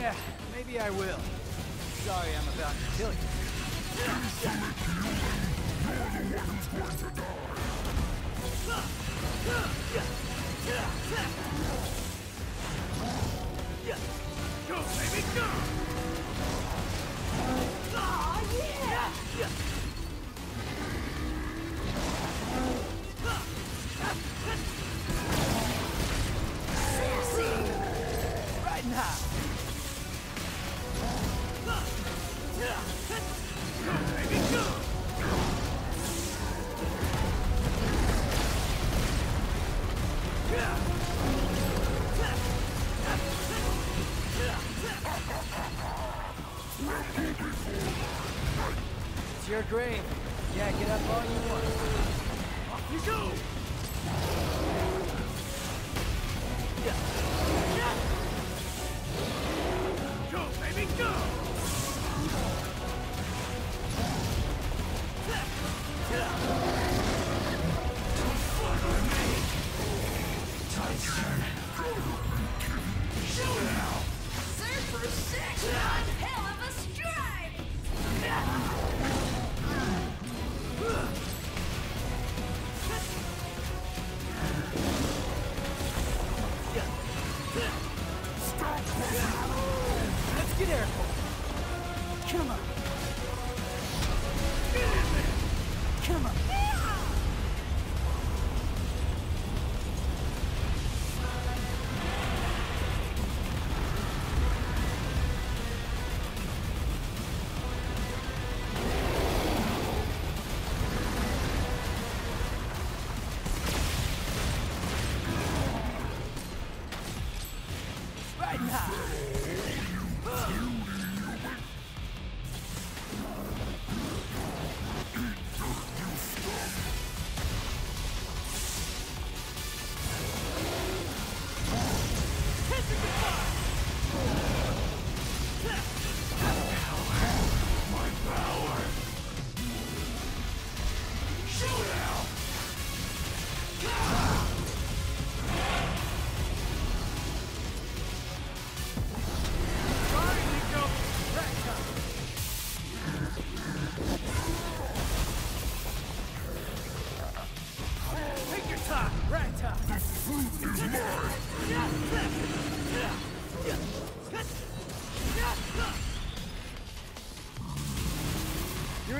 Yeah, maybe I will. Sorry I'm about to kill you. Go, baby, go! Ah, right It's your grave. Jack it up all you want. Off you go! Go, baby, go!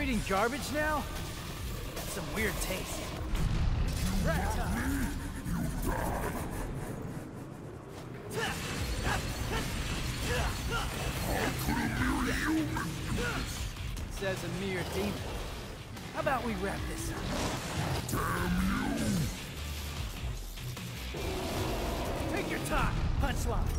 Eating garbage now? Got some weird taste. Right time. Says a mere demon. How about we wrap this up? Take your time. Punchline.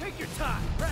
Take your time.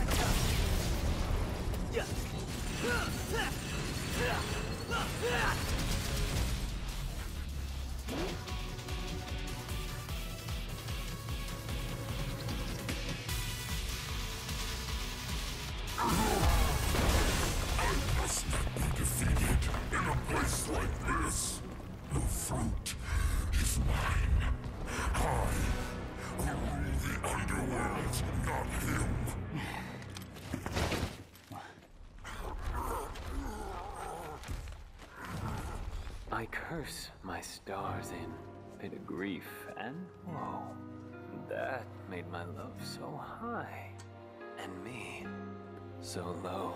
I curse my stars in bit of grief and woe. That made my love so high, and me so low.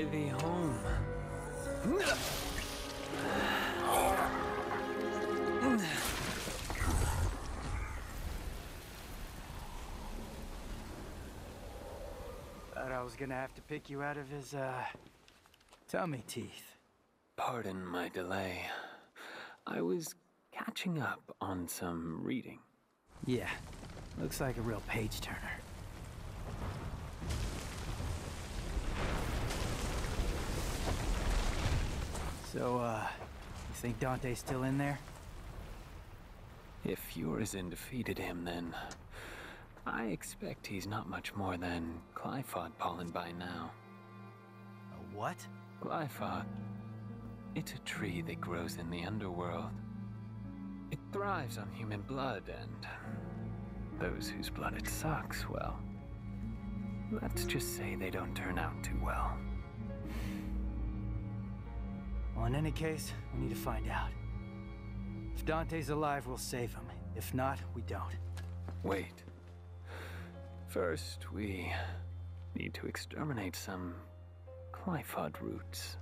I home. Thought I was gonna have to pick you out of his, uh, tummy teeth. Pardon my delay. I was catching up on some reading. Yeah, looks like a real page turner. So, uh, you think Dante's still in there? If Urizen defeated him, then I expect he's not much more than Qliphoth pollen by now. A what? Qliphoth. It's a tree that grows in the underworld. It thrives on human blood, and those whose blood it sucks, well, let's just say they don't turn out too well. Well, in any case, we need to find out. If Dante's alive, we'll save him. If not, we don't. Wait. First, we need to exterminate some Qliphoth roots.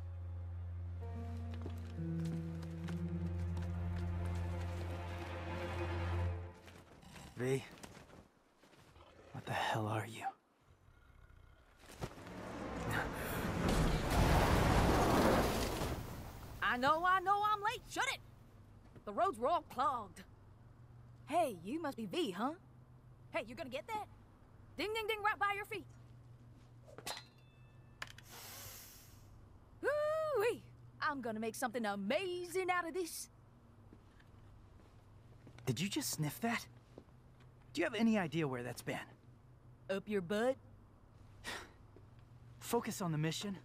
V, what the hell are you? I know, I know I'm late. Shut it! The roads were all clogged. Hey, you must be V, huh? Hey, you're gonna get that? Ding, ding, ding, right by your feet. Ooh-wee! I'm gonna make something amazing out of this. Did you just sniff that? Do you have any idea where that's been? Up your butt? Focus on the mission.